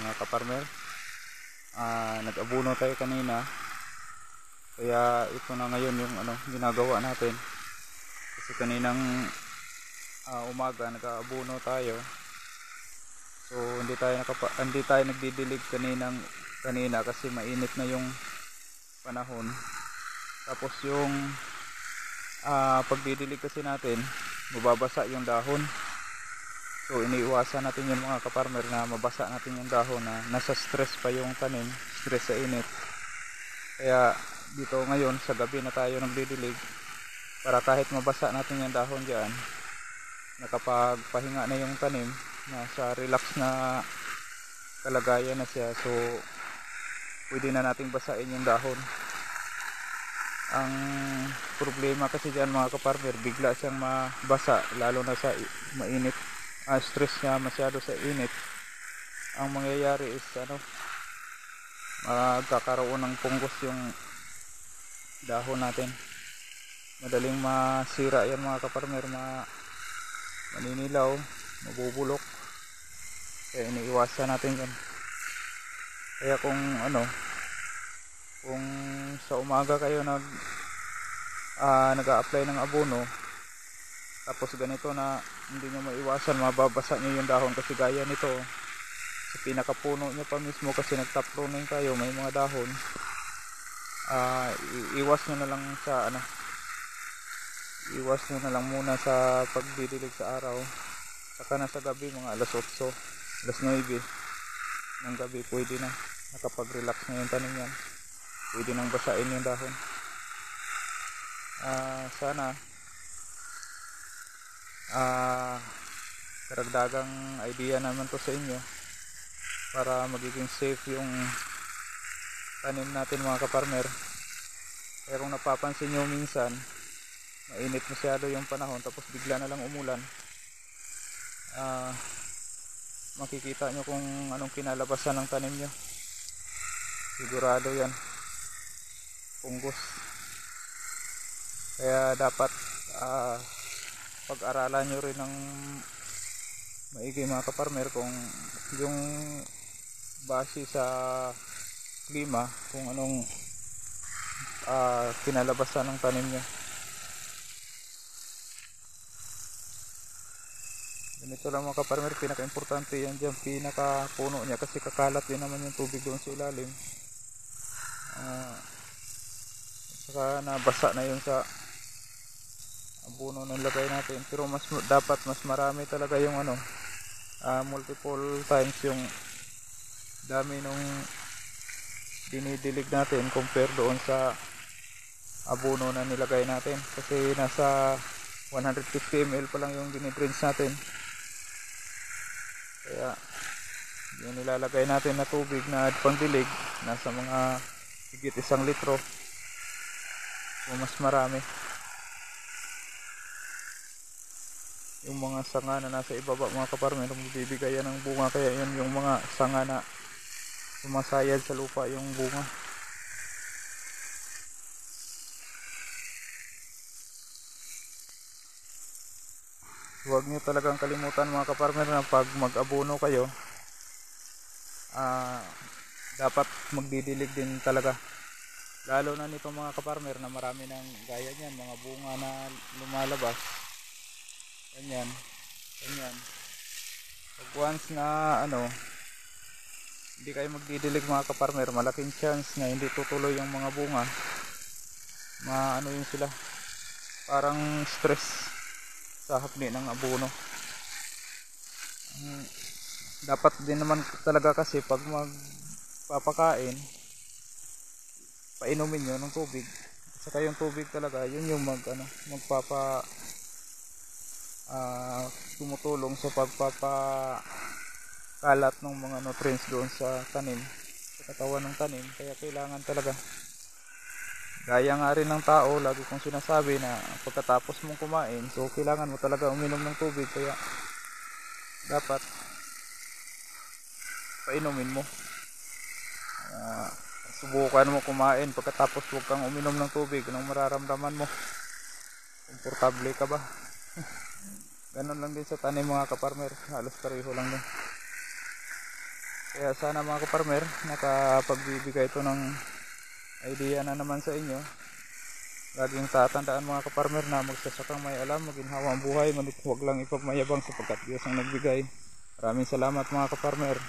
mga kaparmer. Ah, nag-abuno tayo kanina. Kaya ito na ngayon yung ano ginagawa natin. Kasi kaninang ah, umaga nag-aabuno tayo. So hindi tayo nakapa hindi tayo nagdidilig kaninang kanina kasi mainit na yung panahon. Tapos yung ah, pagdidilig kasi natin, mababasa yung dahon. So iniiwasan natin yung mga kaparmer na mabasa natin yung dahon na nasa stress pa yung tanim, stress sa init. Kaya dito ngayon sa gabi na tayo nagdidilig para kahit mabasa natin yung dahon diyan, nakapagpahinga na yung tanim, nasa relax na kalagayan na siya. So pwede na nating basain yung dahon. Ang problema kasi diyan mga kaparmer, bigla siyang mabasa lalo na sa mainit ah, stress niya masyado sa init. Ang mangyayari is ano magkakaroon ng punggos yung dahon natin. Madaling masira yan mga kaparmer ma maninilaw mabubulok. Kaya iniiwasan natin yan. Kaya kung ano kung sa umaga kayo nag ah, nag-a-apply ng abono tapos ganito na hindi nyo maiwasan mababasa nyo yung dahon kasi gaya nito. Sa pinakapuno nyo pa mismo kasi nagtap pruning kayo may mga dahon. Ah i- iwas nyo na lang sa ano iwas nyo na lang muna sa pagdidilig sa araw. Saka na sa gabi mga alas 8 alas 9 ng gabi pwede na. Nakapag relax na yung tanim yan. Pwede nang basain yung dahon. Ah sana ah karagdagang idea naman to sa inyo para magiging safe yung tanim natin mga kaparmer. Pero kung napapansin nyo minsan mainit masyado yung panahon tapos bigla na lang umulan. Ah makikita nyo kung anong kinalabasan ng tanim nyo. Sigurado yan. Punggos kaya dapat ah pag-aralan nyo rin ng maigi mga kaparmer kung yung base sa klima kung anong ah, kinalabasan ng tanim nyo. Ganito lang mga kaparmer pinaka-importante yan dyan pinaka-puno niya kasi kakalat din naman yung tubig doon sa ilalim. Ah saka nabasa na yun sa abono ng lagay natin. Pero mas dapat mas marami talaga yung ano ah, multiple times yung dami nung dinidilig natin compare doon sa abono na nilagay natin. Kasi nasa 150 ml pa lang yung dinidrinks natin. Kaya yung nilalagay natin na tubig na pangdilig nasa mga higit isang litro. O mas marami yung mga sanga na nasa ibaba mga kaparmer magbibigay yan ng bunga. Kaya yun yung mga sanga na sumasayad sa lupa yung bunga. Huwag nyo talagang kalimutan mga kaparmer na pag mag-abono kayo ah, dapat magdidilig din talaga. Lalo na nito mga kaparmer na marami ng gaya niyan mga bunga na lumalabas ganyan. Ganyan. Pag once na ano hindi kayo magdidilig mga kaparmer malaking chance na hindi tutuloy yung mga bunga. Maano yun sila. Parang stress sa hapni ng abono dapat din naman talaga kasi pag magpapakain painumin nyo ng tubig. Saka yung tubig talaga yun yung mag ano magpapa ah, tumutulong sa pagpapa kalat ng mga nutrients doon sa tanim sa katawan ng tanim. Kaya kailangan talaga. Gaya nga rin ng tao lagi kong sinasabi na pagkatapos mong kumain so kailangan mo talaga uminom ng tubig. Kaya dapat painumin mo. Ah, subukan mo kumain. Pagkatapos huwag kang uminom ng tubig. Anong mararamdaman mo? Komportable ka ba Ganon lang din sa tanim mga kaparmer halos pareho lang din Kaya sana mga kaparmer, nakapagbibigay ito ng idea na naman sa inyo. Laging tatandaan mga kaparmer na magsasakang may alam, maginhawa ang buhay, ngunit huwag lang ipagmayabang sapagkat Diyos ang nagbigay. Maraming salamat mga kaparmer.